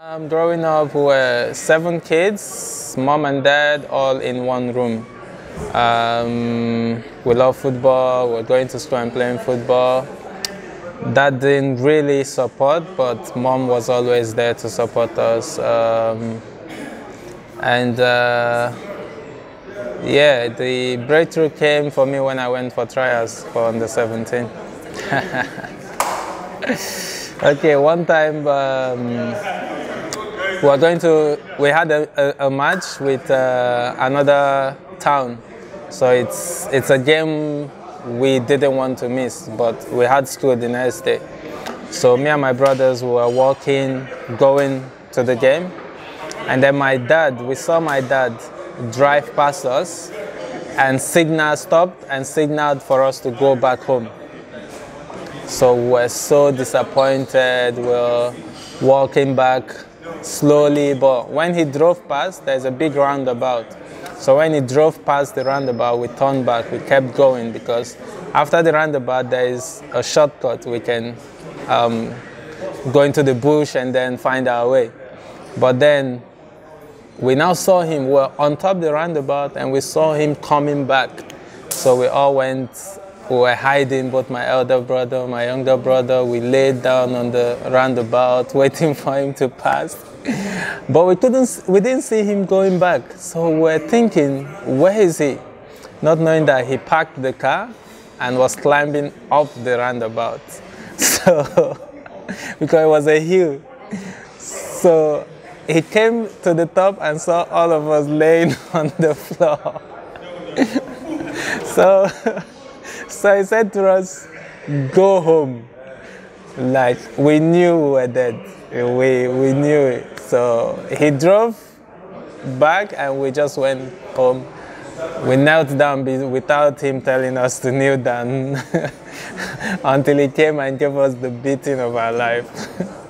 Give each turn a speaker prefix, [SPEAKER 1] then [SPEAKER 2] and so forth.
[SPEAKER 1] Um, growing up, were seven kids, mom and dad, all in one room. Um, we love football, we're going to school and playing football. Dad didn't really support, but mom was always there to support us. Um, and uh, yeah, the breakthrough came for me when I went for trials for under 17. okay, one time. Um, we are going to. We had a, a, a match with uh, another town, so it's it's a game we didn't want to miss, but we had school the next day. So me and my brothers were walking, going to the game, and then my dad. We saw my dad drive past us, and signal stopped and signaled for us to go back home. So we're so disappointed. We we're walking back slowly, but when he drove past, there's a big roundabout. So when he drove past the roundabout, we turned back, we kept going because after the roundabout, there is a shortcut we can um, go into the bush and then find our way. But then we now saw him, We're on top the roundabout and we saw him coming back. So we all went, we were hiding, both my elder brother, my younger brother, we laid down on the roundabout waiting for him to pass. but we couldn't, we didn't see him going back. So we're thinking, where is he? Not knowing that he parked the car and was climbing up the roundabout. So, because it was a hill. So he came to the top and saw all of us laying on the floor. so, so he said to us, go home. Like we knew we were dead. We, we knew it. So he drove back and we just went home. We knelt down without him telling us to kneel down until he came and gave us the beating of our life.